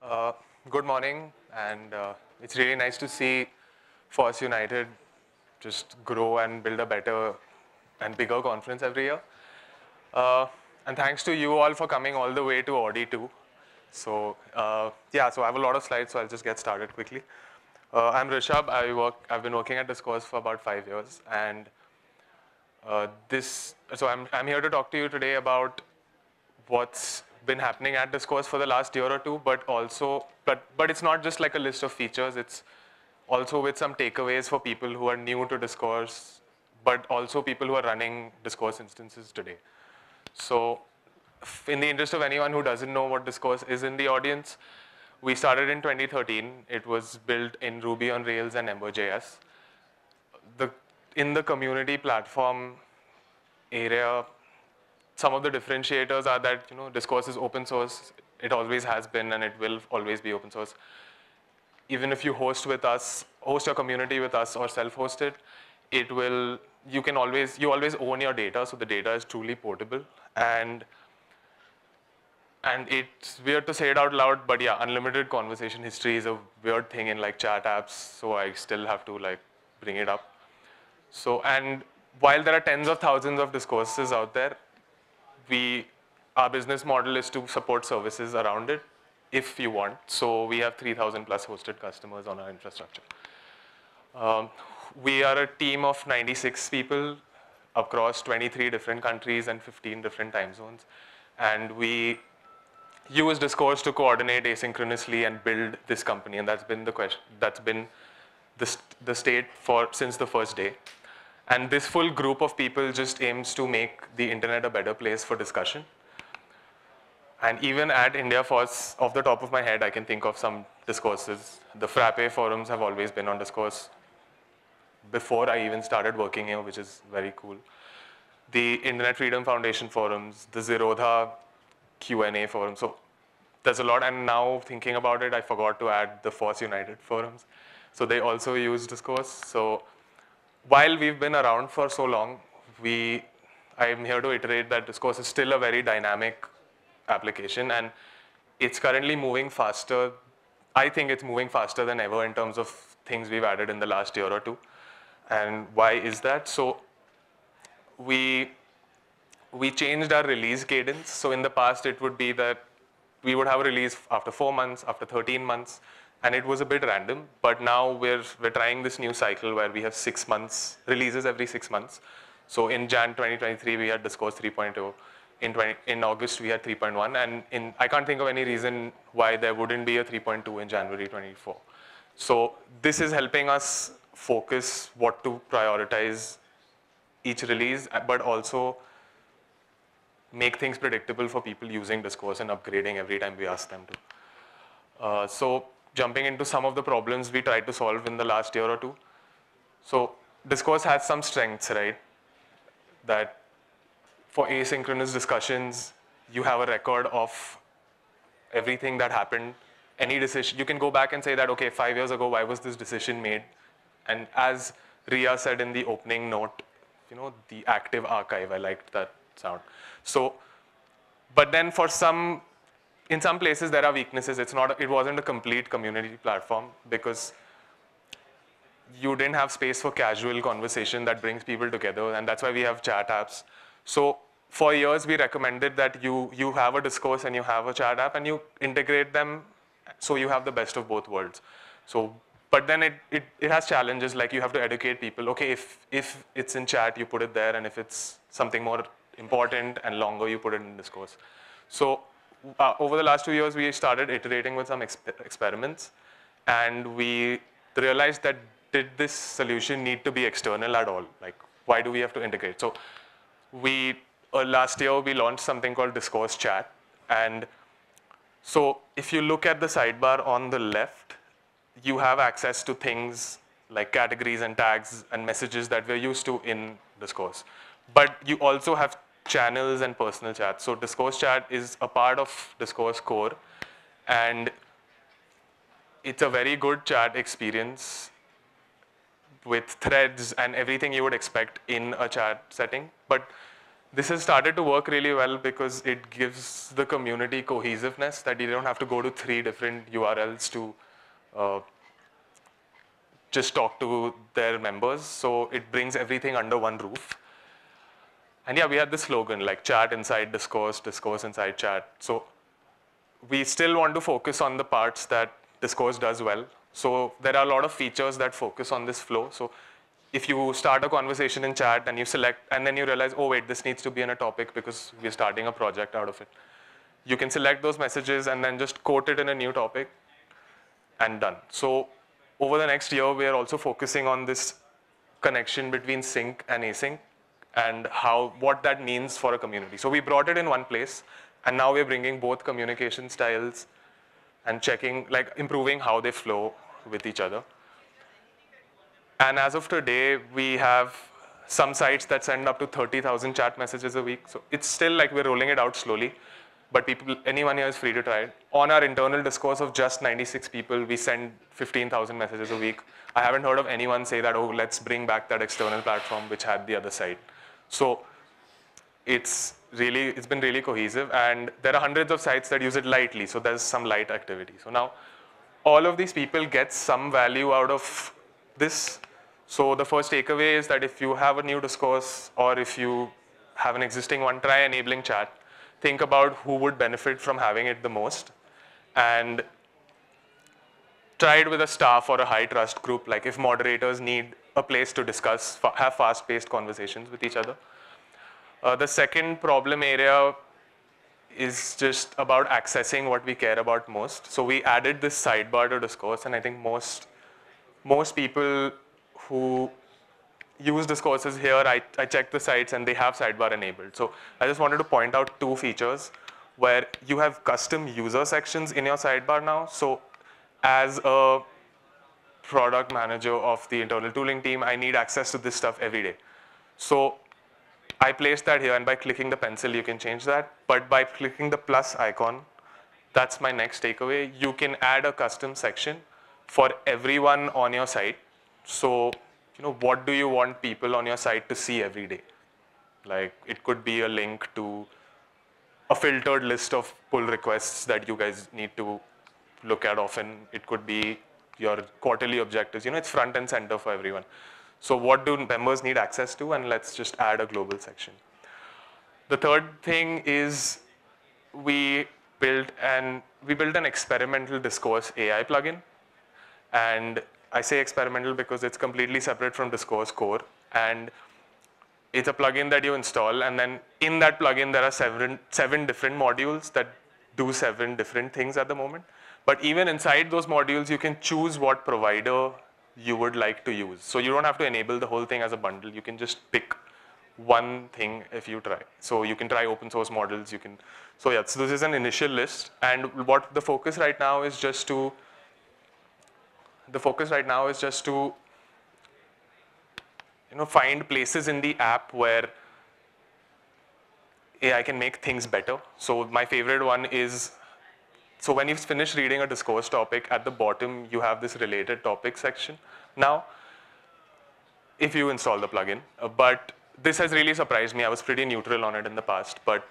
Uh, good morning, and uh, it's really nice to see FOSS United just grow and build a better and bigger conference every year. Uh, and thanks to you all for coming all the way to Audi 2. So uh, yeah, so I have a lot of slides, so I'll just get started quickly. Uh, I'm Rishabh. I work. I've been working at Discourse for about five years, and this. So I'm I'm here to talk to you today about what's been happening at Discourse for the last year or two, but also, but but it's not just like a list of features. It's also with some takeaways for people who are new to Discourse, but also people who are running Discourse instances today. So in the interest of anyone who doesn't know what Discourse is in the audience, we started in 2013. It was built in Ruby on Rails and Ember.js. The, in the community platform area, some of the differentiators are that you know Discourse is open source. It always has been, and it will always be open source. Even if you host with us, host your community with us, or self-host it, it will. You can always you always own your data, so the data is truly portable and and it's weird to say it out loud, but yeah, unlimited conversation history is a weird thing in like chat apps, so I still have to like bring it up. So, and while there are tens of thousands of discourses out there, we, our business model is to support services around it if you want. So we have 3,000 plus hosted customers on our infrastructure. Um, we are a team of 96 people across 23 different countries and 15 different time zones. And we use Discourse to coordinate asynchronously and build this company. And that's been the question, that's been the, the state for since the first day. And this full group of people just aims to make the internet a better place for discussion. And even at IndiaFOSS, off the top of my head, I can think of some discourses. The Frappe forums have always been on discourse before I even started working here, which is very cool. The Internet Freedom Foundation forums, the Zerodha Q&A forum. So there's a lot. And now thinking about it, I forgot to add the FOSS United forums. So they also use Discourse. So while we've been around for so long, we, I'm here to iterate that Discourse is still a very dynamic application and it's currently moving faster. I think it's moving faster than ever in terms of things we've added in the last year or two. And why is that? So we we changed our release cadence. So in the past, it would be that we would have a release after four months, after 13 months, and it was a bit random. But now we're, we're trying this new cycle where we have six months, releases every six months. So in Jan 2023, we had Discourse 3.0. In, 20, in August, we had 3.1. And in, I can't think of any reason why there wouldn't be a 3.2 in January 24. So this is helping us focus what to prioritize each release, but also make things predictable for people using Discourse and upgrading every time we ask them to. Uh, so jumping into some of the problems we tried to solve in the last year or two. So Discourse has some strengths, right? That for asynchronous discussions, you have a record of everything that happened, any decision. You can go back and say that, okay, five years ago, why was this decision made? And as Ria said in the opening note, you know, the active archive, I liked that sound. So, but then for some, in some places there are weaknesses. It's not, it wasn't a complete community platform because you didn't have space for casual conversation that brings people together, and that's why we have chat apps. So for years we recommended that you, you have a discourse and you have a chat app and you integrate them so you have the best of both worlds. So, but then it, it, it has challenges like you have to educate people. Okay, if, if it's in chat, you put it there, and if it's something more important and longer you put it in discourse. So uh, over the last two years, we started iterating with some exp experiments, and we realized that did this solution need to be external at all? Like, why do we have to integrate? So we, uh, last year, we launched something called Discourse Chat, and so if you look at the sidebar on the left, you have access to things like categories and tags and messages that we're used to in Discourse. But you also have channels and personal chat. So Discourse chat is a part of Discourse core and it's a very good chat experience with threads and everything you would expect in a chat setting. But this has started to work really well because it gives the community cohesiveness that you don't have to go to three different URLs to uh, just talk to their members. So it brings everything under one roof. And yeah, we had this slogan like chat inside discourse, discourse inside chat. So we still want to focus on the parts that discourse does well. So there are a lot of features that focus on this flow. So if you start a conversation in chat and you select, and then you realize, oh wait, this needs to be in a topic because we're starting a project out of it. You can select those messages and then just quote it in a new topic and done. So over the next year, we are also focusing on this connection between sync and async and how what that means for a community. So we brought it in one place, and now we're bringing both communication styles and checking, like improving how they flow with each other. And as of today, we have some sites that send up to 30,000 chat messages a week. So it's still like we're rolling it out slowly, but people, anyone here is free to try it. On our internal discourse of just 96 people, we send 15,000 messages a week. I haven't heard of anyone say that, oh, let's bring back that external platform which had the other side. So it's really, it's been really cohesive and there are hundreds of sites that use it lightly. So there's some light activity. So now all of these people get some value out of this so the first takeaway is that if you have a new discourse or if you have an existing one, try enabling chat. Think about who would benefit from having it the most and try it with a staff or a high trust group, like if moderators need a place to discuss, have fast-paced conversations with each other. Uh, the second problem area is just about accessing what we care about most. So we added this sidebar to discourse, and I think most, most people who use discourses here, I, I check the sites and they have sidebar enabled. So I just wanted to point out two features where you have custom user sections in your sidebar now. So as a product manager of the internal tooling team, I need access to this stuff every day. So I placed that here and by clicking the pencil, you can change that. But by clicking the plus icon, that's my next takeaway. You can add a custom section for everyone on your site so, you know, what do you want people on your site to see every day? Like, it could be a link to a filtered list of pull requests that you guys need to look at often. It could be your quarterly objectives. You know, it's front and center for everyone. So what do members need access to? And let's just add a global section. The third thing is we built an we built an experimental discourse AI plugin, and I say experimental because it's completely separate from Discourse core. And it's a plugin that you install. And then in that plugin, there are seven, seven different modules that do seven different things at the moment. But even inside those modules, you can choose what provider you would like to use. So you don't have to enable the whole thing as a bundle. You can just pick one thing if you try. So you can try open source models. You can. So yeah, so this is an initial list. And what the focus right now is just to the focus right now is just to you know, find places in the app where AI can make things better. So my favorite one is, so when you finish reading a discourse topic, at the bottom you have this related topic section. Now, if you install the plugin, uh, but this has really surprised me. I was pretty neutral on it in the past, but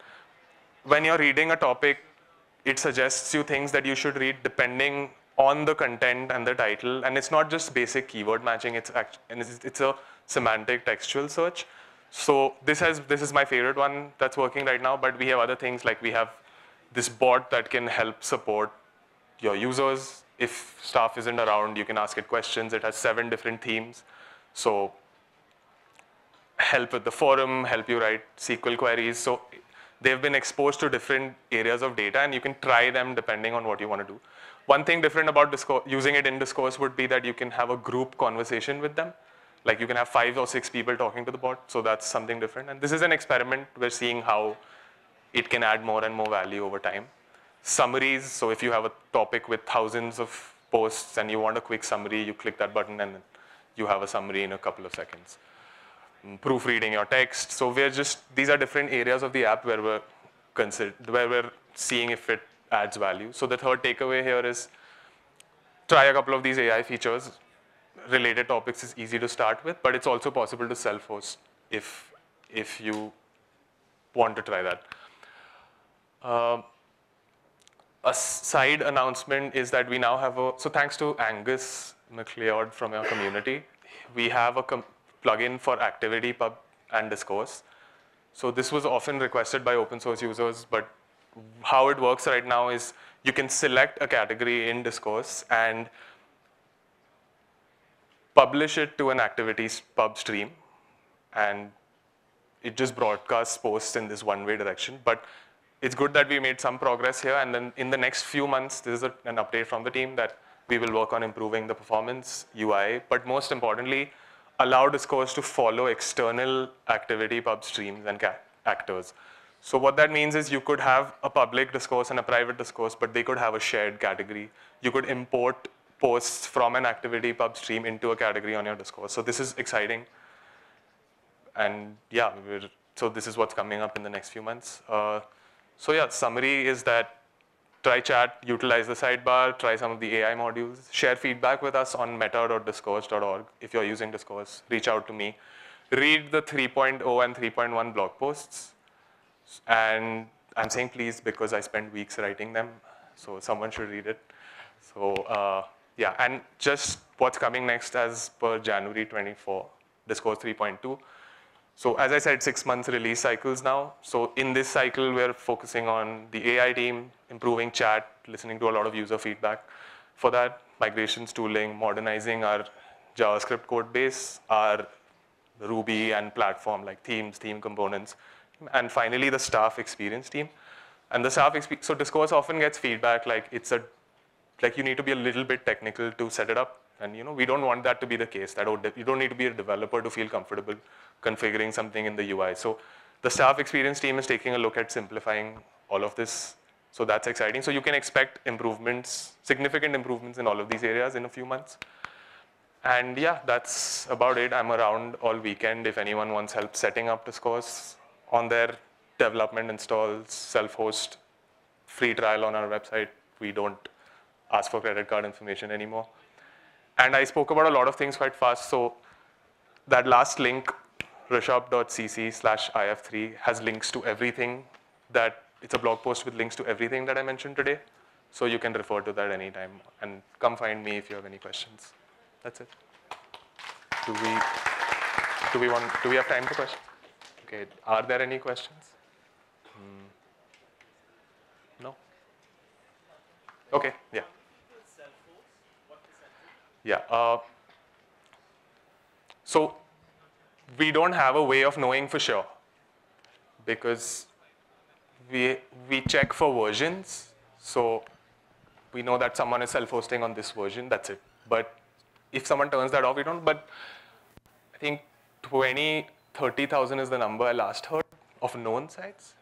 when you're reading a topic, it suggests you things that you should read depending on the content and the title. And it's not just basic keyword matching, it's, it's, it's a semantic textual search. So this, has, this is my favorite one that's working right now, but we have other things like we have this bot that can help support your users. If staff isn't around, you can ask it questions. It has seven different themes. So help with the forum, help you write SQL queries. So they've been exposed to different areas of data and you can try them depending on what you want to do. One thing different about discourse, using it in discourse would be that you can have a group conversation with them. Like you can have five or six people talking to the bot, so that's something different. And this is an experiment. We're seeing how it can add more and more value over time. Summaries, so if you have a topic with thousands of posts and you want a quick summary, you click that button and you have a summary in a couple of seconds. Mm, proofreading your text. So we're just, these are different areas of the app where we're, consider, where we're seeing if it adds value. So the third takeaway here is try a couple of these AI features. Related topics is easy to start with, but it's also possible to self-host if, if you want to try that. Uh, a side announcement is that we now have a, so thanks to Angus McLeod from our community, we have a plugin for ActivityPub and Discourse. So this was often requested by open source users, but how it works right now is you can select a category in Discourse and publish it to an activities pub stream, and it just broadcasts posts in this one-way direction. But it's good that we made some progress here, and then in the next few months, this is a, an update from the team that we will work on improving the performance, UI, but most importantly, allow Discourse to follow external ActivityPub streams and actors. So what that means is you could have a public discourse and a private discourse, but they could have a shared category. You could import posts from an ActivityPub stream into a category on your discourse. So this is exciting. And yeah, so this is what's coming up in the next few months. Uh, so yeah, summary is that try chat, utilize the sidebar, try some of the AI modules, share feedback with us on meta.discourse.org. If you're using Discourse, reach out to me. Read the 3.0 and 3.1 blog posts. And I'm saying please because I spent weeks writing them, so someone should read it. So uh, yeah, and just what's coming next as per January 24, Discourse 3.2. So as I said, six months release cycles now. So in this cycle, we're focusing on the AI team, improving chat, listening to a lot of user feedback. For that, migrations tooling, modernizing our JavaScript code base, our Ruby and platform like themes, theme components, and finally the staff experience team. And the staff experience, so Discourse often gets feedback like it's a, like you need to be a little bit technical to set it up. And you know, we don't want that to be the case. That oh, you don't need to be a developer to feel comfortable configuring something in the UI. So the staff experience team is taking a look at simplifying all of this. So that's exciting. So you can expect improvements, significant improvements in all of these areas in a few months. And yeah, that's about it. I'm around all weekend if anyone wants help setting up Discourse on their development installs, self-host, free trial on our website. We don't ask for credit card information anymore. And I spoke about a lot of things quite fast. So that last link, rishabh.cc slash if3, has links to everything that, it's a blog post with links to everything that I mentioned today. So you can refer to that anytime. And come find me if you have any questions. That's it. Do we, do we, want, do we have time for questions? Okay, are there any questions? Hmm. No? Okay, yeah. Yeah. Uh, so we don't have a way of knowing for sure because we, we check for versions. So we know that someone is self-hosting on this version, that's it. But if someone turns that off, we don't. But I think 20, 30,000 is the number I last heard of known sites.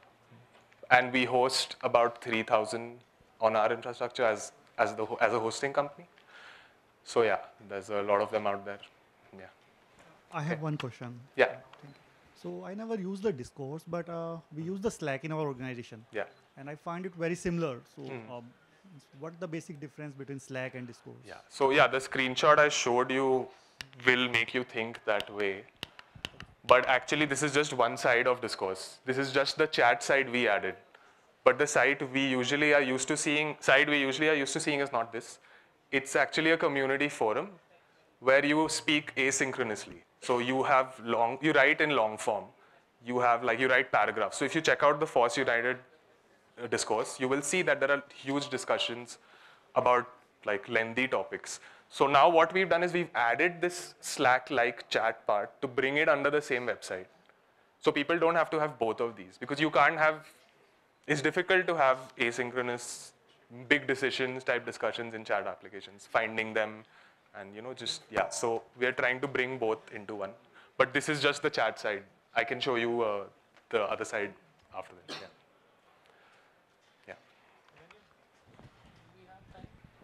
And we host about 3,000 on our infrastructure as, as, the, as a hosting company. So yeah, there's a lot of them out there. Yeah. I have okay. one question. Yeah. So I never use the discourse, but uh, we use the Slack in our organization. Yeah. And I find it very similar. So mm. um, what's the basic difference between Slack and discourse? Yeah. So yeah, the screenshot I showed you will make you think that way. But actually, this is just one side of discourse. This is just the chat side we added. But the site we usually are used to seeing, side we usually are used to seeing is not this it's actually a community forum where you speak asynchronously. So you have long, you write in long form. You have like, you write paragraphs. So if you check out the FOSS United uh, discourse, you will see that there are huge discussions about like lengthy topics. So now what we've done is we've added this Slack-like chat part to bring it under the same website. So people don't have to have both of these because you can't have, it's difficult to have asynchronous big decisions type discussions in chat applications, finding them, and you know, just, yeah. So we are trying to bring both into one. But this is just the chat side. I can show you uh, the other side after this, yeah.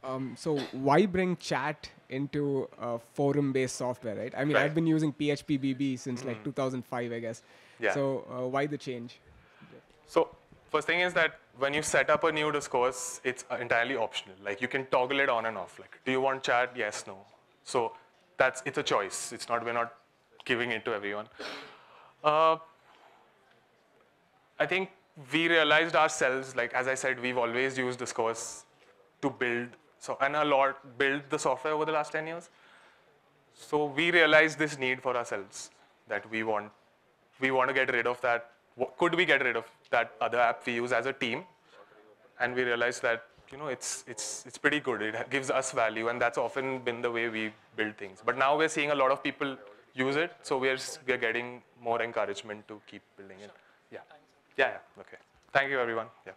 Um, so why bring chat into uh, forum-based software, right? I mean, right. I've been using PHPBB since mm. like 2005, I guess. Yeah. So uh, why the change? So first thing is that when you set up a new discourse, it's entirely optional. Like you can toggle it on and off. Like, do you want chat? Yes, no. So that's it's a choice. It's not we're not giving it to everyone. Uh, I think we realized ourselves, like as I said, we've always used Discourse to build so and a lot build the software over the last 10 years. So we realized this need for ourselves that we want we want to get rid of that. What, could we get rid of that other app we use as a team? And we realized that you know it's it's it's pretty good. It gives us value, and that's often been the way we build things. But now we're seeing a lot of people use it, so we're we're getting more encouragement to keep building it. Yeah. Yeah. yeah. Okay. Thank you, everyone. Yeah.